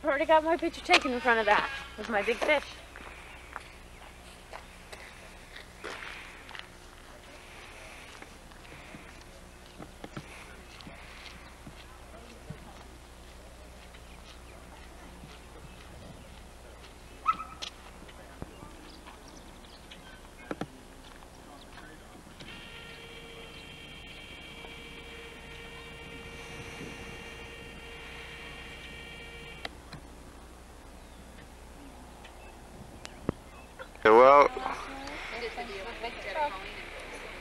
I've already got my picture taken in front of that with my big fish. Yeah, well,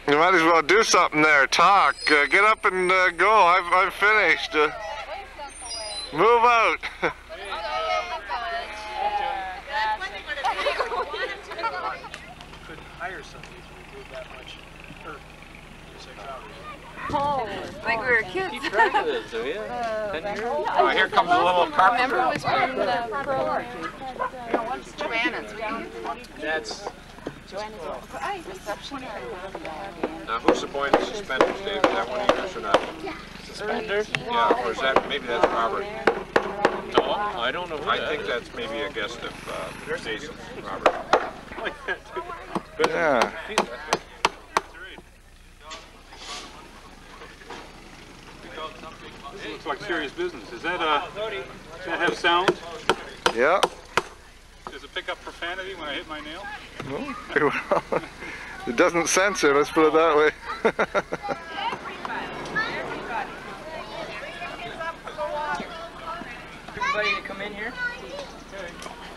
you might as well do something there. Talk. Uh, get up and uh, go. I've, I'm finished. Uh, move out. Couldn't hire somebody to do that much, or six hours. Like we were kids. Keep track of this, do you? Oh, here comes a little carpenter. Remember it was from the program. Joanna's. That's, Now, who's appointed suspenders, Dave? Is that one of yours or not? Suspenders? Yeah, or is that, maybe that's Robert. No, I don't know who I that think is. that's maybe a guest of uh, Stacy's, Robert. yeah. this looks like serious business. Is that, uh, does that have sound? Yeah. Does it pick up profanity when I hit my nail? No, very well. It doesn't censor, let's put it that way. Everybody everybody. Everybody to come in here?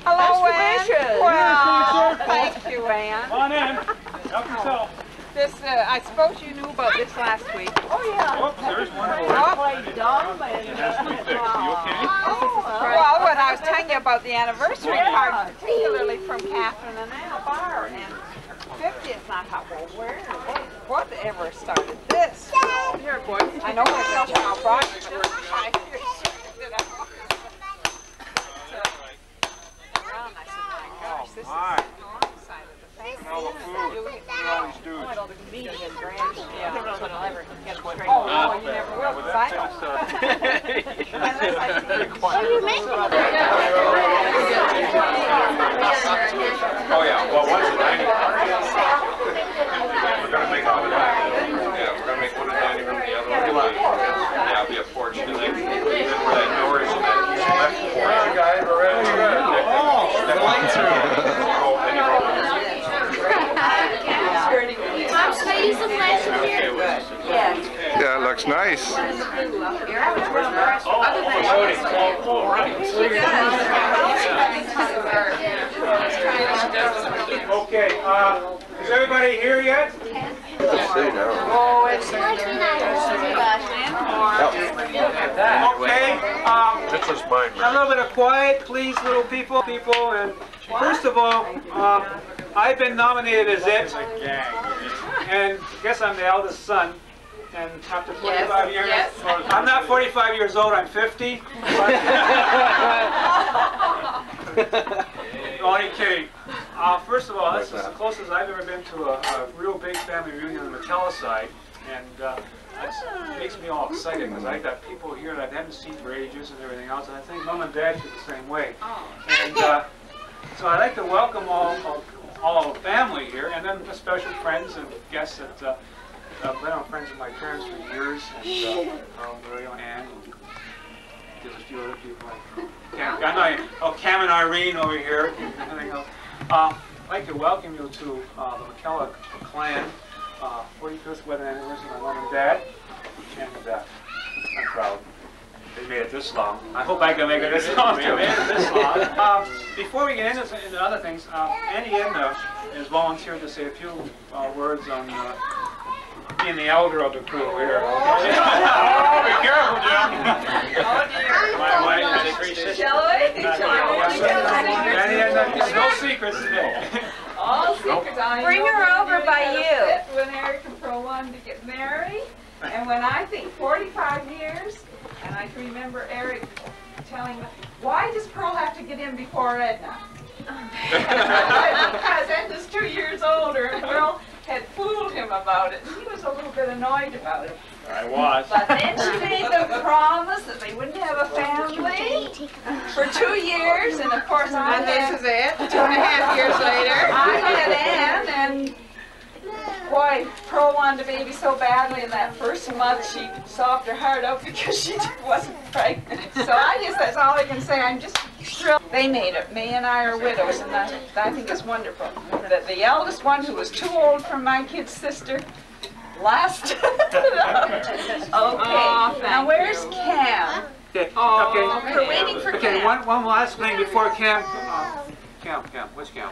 Hello, Ann. Well, thank you, Ann. Come on in, help yourself. This, uh, I suppose you knew about this last week. Oh, yeah. Whoops, there's one for you. It has to be fixed. You okay? Well, when I was telling you about the anniversary card, particularly from Catherine and Ann Barr, and 50th, and I thought, well, where, what, whatever started this? Here, boys. I know myself how brought it just five I was- Around, I said, my gosh, this is the my. wrong side of the the food. Oh, you never will, 'cause I don't. What are you making? Oh, yeah, well, one's a dining room. We're gonna make one a dining room. Yeah, we're gonna make one a dining room, the other one will be, yeah, it'll be a porch. And then, and then where that door is, that left porch. guys, we're ready to go. The lights are. Then you go. Mom, should I use the flash in here? Yeah, it looks nice. Okay, uh, is everybody here yet? Okay, um, This was mine, a little bit of quiet, please, little people, people, and first of all, um, I've been nominated as it, and I guess I'm the eldest son, and after 45 years, yes. I'm not 45 years old, I'm 50. but- Only kidding. Uh, first of all, this is the closest I've ever been to a, a real big family reunion on the Makela side, and uh, it makes me all excited because I've got people here that I haven't seen for ages and everything else, and I think mom and dad feel the same way. And uh, so I'd like to welcome all, all, all the family here, and then the special friends and guests that uh, I've been on friends with my parents for years, and uh, Carl, Muriel, Ann, and there's a few other people. Like Cam, I know, oh, Cam and Irene over here, and everything else. Um, I'd like to welcome you to uh, the Makela clan, uh, 45th wedding anniversary of my mom and dad, and uh, I'm proud. They made it this long. I hope I can make it this long. They made it this long. Um, before we get into, into other things, um, Annie Edna has volunteered to say a few uh, words on being the elder of the crew here. oh, be careful, Jim. Oh, dear. My wife is three sisters. Shall we? Annie Edna, no secrets today. All secrets. I Bring her over by you. When Eric and Pearl wanted to get married, and when I think 45 years, and I can remember Eric telling me, why does Pearl have to get in before Edna? because Edna's two years older, and Pearl had fooled him about it. He was a little bit annoyed about it. I was. But then she made the promise that they wouldn't have a family for two years, and of course I And had, this is it, two and a half years later. I had Ann, and boy, Pearl wanted a baby so badly in that first month she sobbed her heart out because she wasn't pregnant. So I guess that's all I can say. I'm just thrilled. They made it. May and I are widows, and that, I think it's wonderful. That the eldest one, who was too old for my kid's sister, lasted. okay. now where's Cam? Okay, Okay. We're waiting for Okay, Cam. one, one last thing before Cam, uh, Cam, Cam, what's Cam?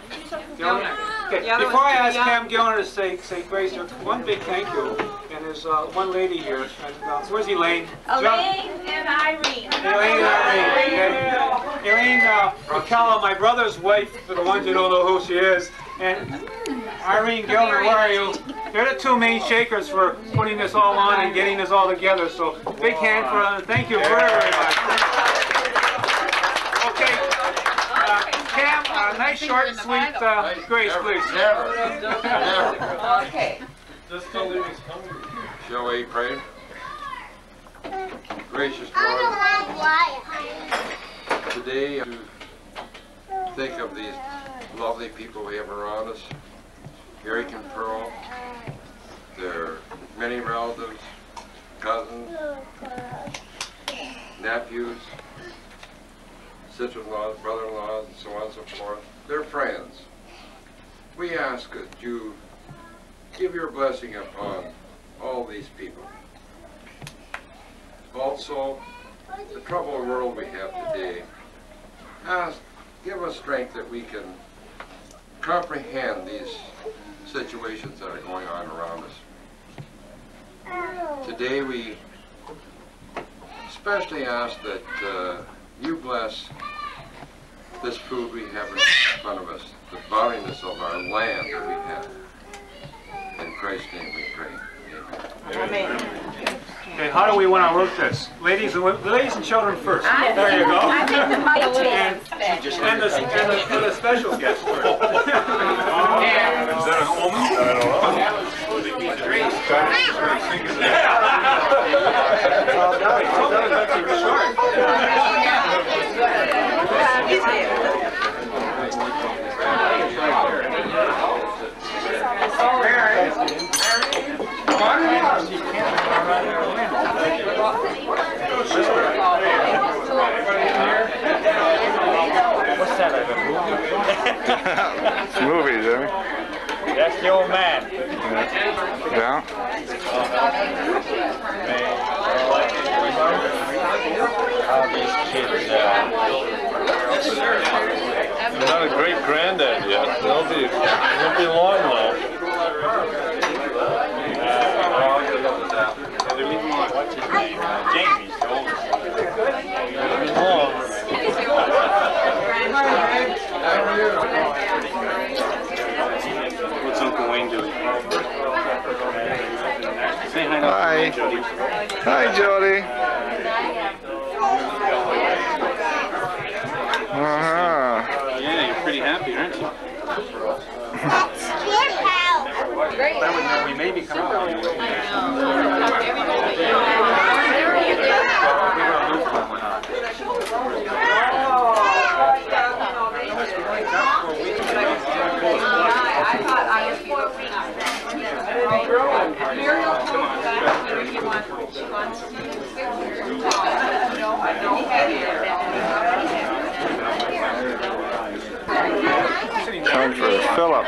Gilner. Okay, The before I ask too Cam Gilner to say, say grace, there's one big thank you, and there's, uh, one lady here, and, uh, where's Elaine? Elaine and Irene. Elaine, and Irene, okay. Elaine, uh, Makela, my brother's wife, for the ones who don't know who she is, and Irene Gilner, where are you? They're the two main shakers for putting this all on and getting this all together, so big hand for, uh, thank you very, very much. Okay, uh, Cam, uh, nice short, sweet, uh, grace, please. Okay. Shall we pray? Gracious I Lord, don't like why. today to think of these lovely people we have around us, Eric and Pearl, their many relatives, cousins, nephews, sister-in-laws, brother-in-laws, and so on and so forth. They're friends. We ask that you give your blessing upon all these people. Also, the troubled world we have today, ask, give us strength that we can comprehend these situations that are going on around us. Today we especially ask that uh, you bless this food we have in front of us, the bountiness of our land that we have. In Christ's name we pray. Amen. Okay, how do we want to work this? Ladies and, ladies and children first. There you go. I think the mic And, and the, and the, and the special guest first. It's movies, eh? That's the old man. Yeah. Uh, Not a great granddad yet. They'll be, won't be long? Uh, Jamie's the oldest one. Won't be long. What's Uncle Wayne doing? Say hi to Uncle Hi. Wayne, Jody. Hi, Jody. Uh-huh. Yeah, you're pretty happy, aren't you? That's your house. We may be coming out. I thought I was Muriel told me that she wants, she wants to use No, I don't Time for Philip. Oh, I'll get I think that if you want to put little things on the side.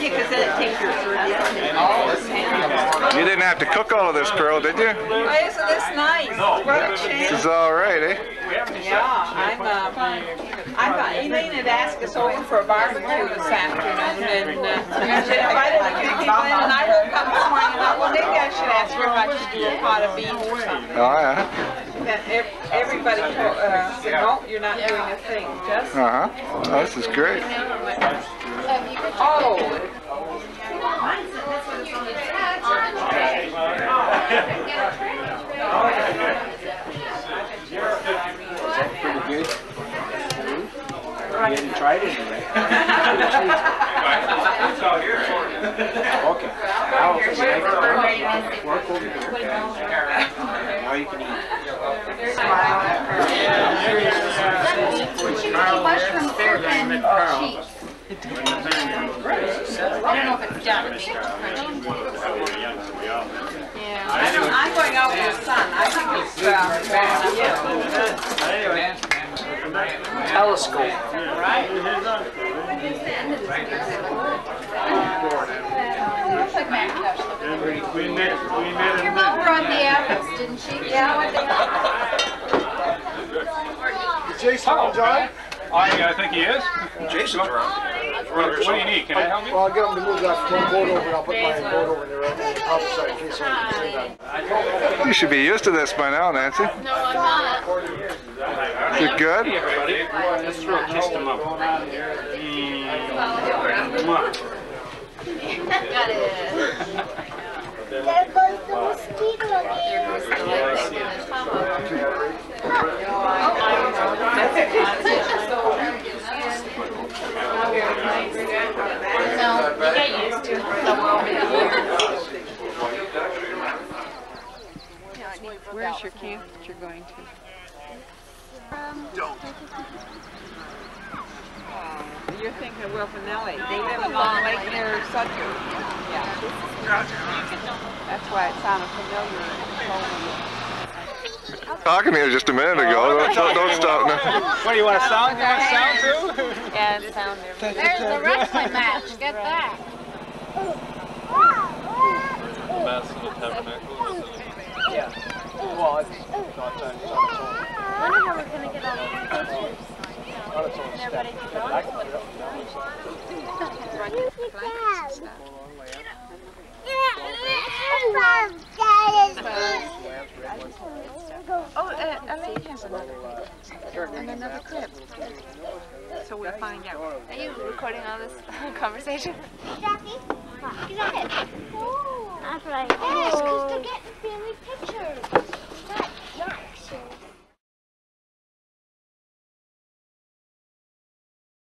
Because then it takes your have to cook all of this, Pearl, did you? Why isn't this nice? What This is all right, eh? Yeah, I'm, um, I thought Elaine had asked us over for a barbecue this afternoon and, uh, she invited a few people in and I woke up this morning and thought, well, maybe I should ask her if I should do a pot of beans or something. Oh, yeah. Then everybody told, uh, said, no, you're not doing a thing, just, Uh-huh. Oh, this is great. oh, good? You hadn't tried it anyway. okay. You you eat. Mushroom soup and cheese. I don't know if it's. I'm going out with the sun. I think it's, uh, bad. Telescope. Looks like Macintosh. We met, we met Your mom brought the apples, didn't she? Yeah, what Jason John? I, I think he is. Jason's around. What, what do you need? Can I help you? Well, I'll get them to move that one boat over, I'll put my boat over there on the opposite in case I say that. You should be used to this by now, Nancy. No, I'm not. Is it good? Let's throw a kiss to mom. Mm. Got it. There goes the mosquito again. No, you get used to it. over the years. Where's your camp that you're going to? Oh, You're thinking of Wilfinelli. They live along Lake near Sudbury. Yeah. That's why it sounded familiar. Talking here just a minute ago. Oh, don't, don't, don't stop now. What, do you want a sound? You want a sound too? Yeah, it sounded. There's the wrestling match. Get that. Well, it's not, it's on its own. I wonder how we're gonna get all those pictures. On its own And step. everybody can I Oh, uh, LA has another and another clip. So we'll find out. Are you recording all this conversation? Jackie, look at that. Oh, that's right. Yes, because they're oh. getting family pictures.